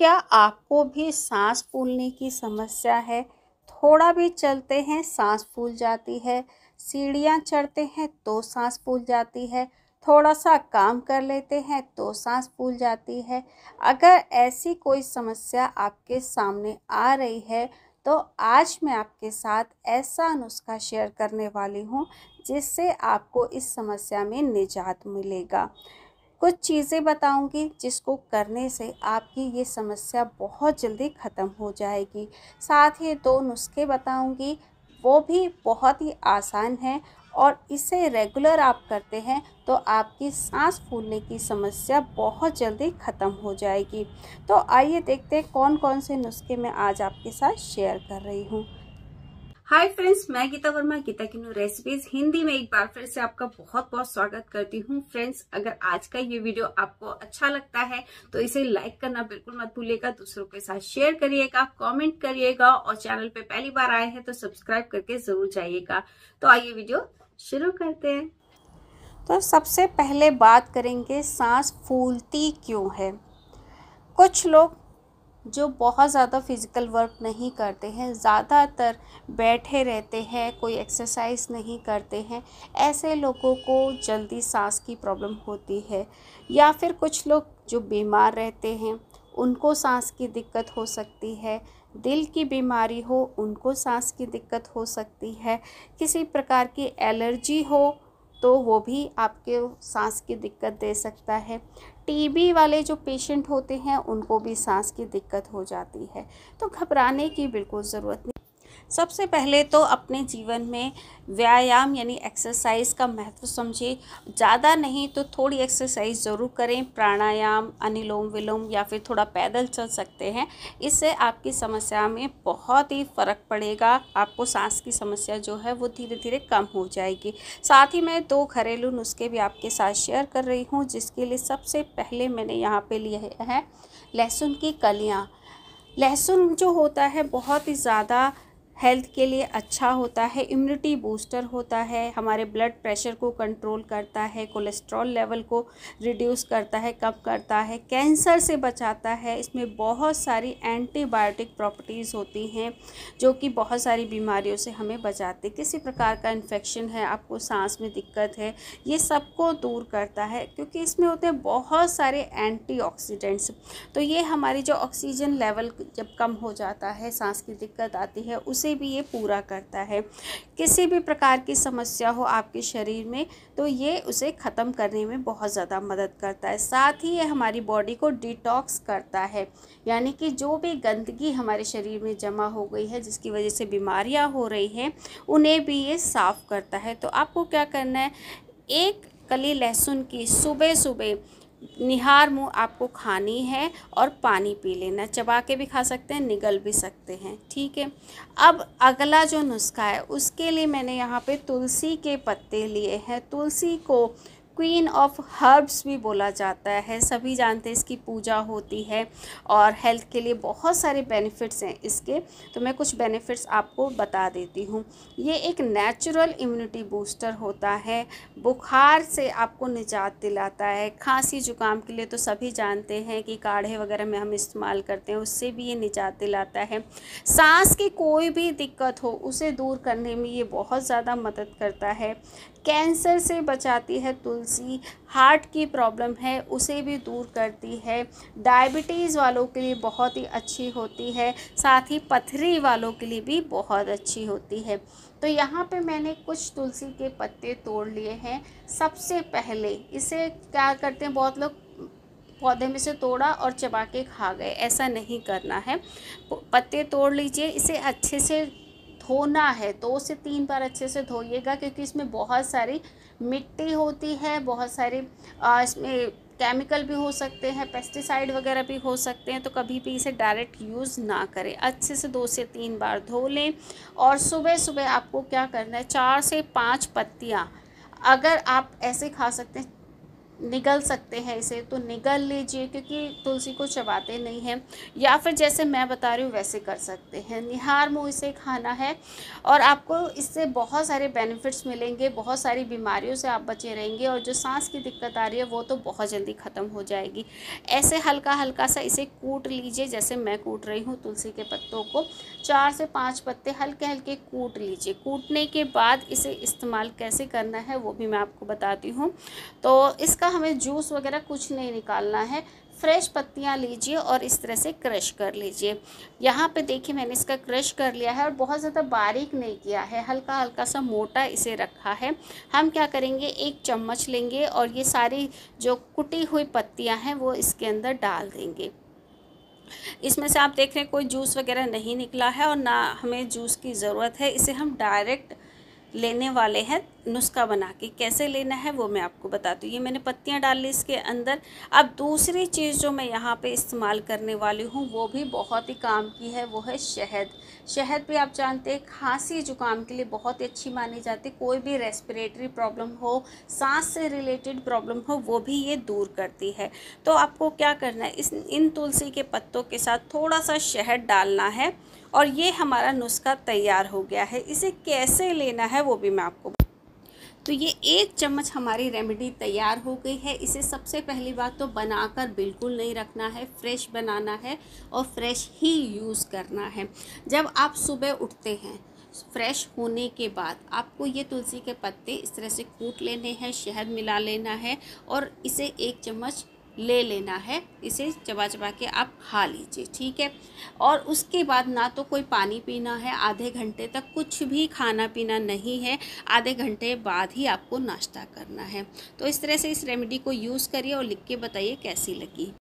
क्या आपको भी सांस फूलने की समस्या है? थोड़ा भी चलते हैं, सांस फूल जाती है। सीढ़ियाँ चढ़ते हैं तो सांस फूल जाती है। थोड़ा सा काम कर लेते हैं तो सांस फूल जाती है। अगर ऐसी कोई समस्या आपके सामने आ रही है तो आज मैं आपके साथ ऐसा नुस्खा शेयर करने वाली हूँ, जिससे आपको इस समस्या में निजात मिलेगा। कुछ चीज़ें बताऊँगी जिसको करने से आपकी ये समस्या बहुत जल्दी ख़त्म हो जाएगी। साथ ही दो नुस्खे बताऊँगी, वो भी बहुत ही आसान हैं और इसे रेगुलर आप करते हैं तो आपकी सांस फूलने की समस्या बहुत जल्दी ख़त्म हो जाएगी। तो आइए देखते हैं कौन कौन से नुस्खे मैं आज आपके साथ शेयर कर रही हूँ। हाय फ्रेंड्स मैं गीता वर्मा, गीता की न्यू रेसिपीज़ हिंदी में एक बार फिर से आपका बहुत बहुत स्वागत करती हूँ। फ्रेंड्स अगर आज का ये वीडियो आपको अच्छा लगता है तो इसे लाइक करना बिल्कुल मत भूलिएगा। दूसरों के साथ शेयर करिएगा कमेंट करिएगा और चैनल पे पहली बार आए हैं तो सब्सक्राइब करके ज़रूर जाइएगा। तो आइए वीडियो शुरू करते हैं। तो सबसे पहले बात करेंगे, सांस फूलती क्यों है? कुछ लोग जो बहुत ज़्यादा फ़िज़िकल वर्क नहीं करते हैं, ज़्यादातर बैठे रहते हैं, कोई एक्सरसाइज नहीं करते हैं, ऐसे लोगों को जल्दी सांस की प्रॉब्लम होती है। या फिर कुछ लोग जो बीमार रहते हैं, उनको सांस की दिक्कत हो सकती है। दिल की बीमारी हो, उनको सांस की दिक्कत हो सकती है। किसी प्रकार की एलर्जी हो तो वो भी आपके सांस की दिक्कत दे सकता है। टीबी वाले जो पेशेंट होते हैं, उनको भी सांस की दिक्कत हो जाती है। तो घबराने की बिल्कुल ज़रूरत नहीं। सबसे पहले तो अपने जीवन में व्यायाम यानी एक्सरसाइज का महत्व समझे ज़्यादा नहीं तो थोड़ी एक्सरसाइज ज़रूर करें। प्राणायाम, अनिलोम विलोम या फिर थोड़ा पैदल चल सकते हैं। इससे आपकी समस्या में बहुत ही फ़र्क पड़ेगा। आपको सांस की समस्या जो है वो धीरे धीरे कम हो जाएगी। साथ ही मैं दो घरेलू नुस्खे भी आपके साथ शेयर कर रही हूँ, जिसके लिए सबसे पहले मैंने यहाँ पर लिए हैं लहसुन की कलियाँ। लहसुन जो होता है बहुत ही ज़्यादा हेल्थ के लिए अच्छा होता है इम्यूनिटी बूस्टर होता है, हमारे ब्लड प्रेशर को कंट्रोल करता है कोलेस्ट्रॉल लेवल को रिड्यूस करता है, कम करता है कैंसर से बचाता है, इसमें बहुत सारी एंटीबायोटिक प्रॉपर्टीज़ होती हैं, जो कि बहुत सारी बीमारियों से हमें बचाते किसी प्रकार का इन्फेक्शन है, आपको सांस में दिक्कत है, ये सबको दूर करता है, क्योंकि इसमें होते हैं बहुत सारे एंटी तो ये हमारी जो ऑक्सीजन लेवल जब कम हो जाता है, सांस की दिक्कत आती है, उस उसे भी ये पूरा करता है। किसी भी प्रकार की समस्या हो आपके शरीर में तो ये उसे ख़त्म करने में बहुत ज़्यादा मदद करता है। साथ ही ये हमारी बॉडी को डिटॉक्स करता है, यानी कि जो भी गंदगी हमारे शरीर में जमा हो गई है, जिसकी वजह से बीमारियाँ हो रही हैं, उन्हें भी ये साफ़ करता है। तो आपको क्या करना है, एक कली लहसुन की सुबह सुबह निहार मुँह आपको खानी है और पानी पी लेना, चबा के भी खा सकते हैं, निगल भी सकते हैं, ठीक है? अब अगला जो नुस्खा है, उसके लिए मैंने यहाँ पे तुलसी के पत्ते लिए हैं। तुलसी को क्वीन ऑफ़ हर्ब्स भी बोला जाता है। सभी जानते हैं इसकी पूजा होती है और हेल्थ के लिए बहुत सारे बेनिफिट्स हैं इसके। तो मैं कुछ बेनिफिट्स आपको बता देती हूँ। ये एक नेचुरल इम्यूनिटी बूस्टर होता है। बुखार से आपको निजात दिलाता है। खांसी जुकाम के लिए तो सभी जानते हैं कि काढ़े वगैरह में हम इस्तेमाल करते हैं, उससे भी ये निजात दिलाता है। सांस की कोई भी दिक्कत हो, उसे दूर करने में ये बहुत ज़्यादा मदद करता है। कैंसर से बचाती है तुलसी, हार्ट की प्रॉब्लम है, उसे भी दूर करती है। डायबिटीज़ वालों के लिए बहुत ही अच्छी होती है, साथ ही पथरी वालों के लिए भी बहुत अच्छी होती है। तो यहाँ पे मैंने कुछ तुलसी के पत्ते तोड़ लिए हैं। सबसे पहले इसे क्या करते हैं, बहुत लोग पौधे में से तोड़ा और चबा के खा गए, ऐसा नहीं करना है। पत्ते तोड़ लीजिए, इसे अच्छे से धोना है दो से तीन बार अच्छे से धोइएगा क्योंकि इसमें बहुत सारी मिट्टी होती है बहुत सारी आ, इसमें केमिकल भी हो सकते हैं पेस्टिसाइड वगैरह भी हो सकते हैं तो कभी भी इसे डायरेक्ट यूज़ ना करें। अच्छे से दो से तीन बार धो लें और सुबह सुबह आपको क्या करना है चार से पाँच पत्तियाँ अगर आप ऐसे खा सकते हैं निगल सकते हैं इसे तो निगल लीजिए क्योंकि तुलसी को चबाते नहीं हैं। या फिर जैसे मैं बता रही हूँ, वैसे कर सकते हैं। निहार मुँह इसे खाना है और आपको इससे बहुत सारे बेनिफिट्स मिलेंगे, बहुत सारी बीमारियों से आप बचे रहेंगे और जो सांस की दिक्कत आ रही है, वो तो बहुत जल्दी ख़त्म हो जाएगी। ऐसे हल्का हल्का सा इसे कूट लीजिए, जैसे मैं कूट रही हूँ तुलसी के पत्तों को। चार से पाँच पत्ते हल्के हल्के कूट लीजिए। कूटने के बाद इसे इस्तेमाल कैसे करना है, वो भी मैं आपको बताती हूँ। तो इसका हमें जूस वगैरह कुछ नहीं निकालना है। फ्रेश पत्तियाँ लीजिए और इस तरह से क्रश कर लीजिए। यहाँ पे देखिए मैंने इसका क्रश कर लिया है और बहुत ज़्यादा बारीक नहीं किया है। हल्का हल्का सा मोटा इसे रखा है। हम क्या करेंगे, एक चम्मच लेंगे और ये सारी जो कुटी हुई पत्तियाँ हैं वो इसके अंदर डाल देंगे। इसमें से आप देख रहे हैं कोई जूस वगैरह नहीं निकला है और ना हमें जूस की ज़रूरत है। इसे हम डायरेक्ट लेने वाले हैं नुस्खा बना के कैसे लेना है वो मैं आपको बताती हूँ। ये मैंने पत्तियाँ डाल ली इसके अंदर। अब दूसरी चीज़ जो मैं यहाँ पे इस्तेमाल करने वाली हूँ, वो भी बहुत ही काम की है, वो है शहद। शहद भी आप जानते हैं, खांसी जुकाम के लिए बहुत ही अच्छी मानी जाती है। कोई भी रेस्पिरेटरी प्रॉब्लम हो, सांस से रिलेटेड प्रॉब्लम हो, वो भी ये दूर करती है। तो आपको क्या करना है, इस, इन तुलसी के पत्तों के साथ थोड़ा सा शहद डालना है और ये हमारा नुस्खा तैयार हो गया है। इसे कैसे लेना है वो भी मैं आपको तो ये एक चम्मच हमारी रेमेडी तैयार हो गई है। इसे सबसे पहली बात तो बनाकर बिल्कुल नहीं रखना है फ्रेश बनाना है और फ्रेश ही यूज़ करना है। जब आप सुबह उठते हैं फ्रेश होने के बाद आपको ये तुलसी के पत्ते इस तरह से कूट लेने हैं, शहद मिला लेना है और इसे एक चम्मच ले लेना है, इसे चबा चबा के आप खा लीजिए, ठीक है? और उसके बाद ना तो कोई पानी पीना है, आधे घंटे तक कुछ भी खाना पीना नहीं है, आधे घंटे बाद ही आपको नाश्ता करना है। तो इस तरह से इस रेमेडी को यूज़ करिए और लिख के बताइए कैसी लगी।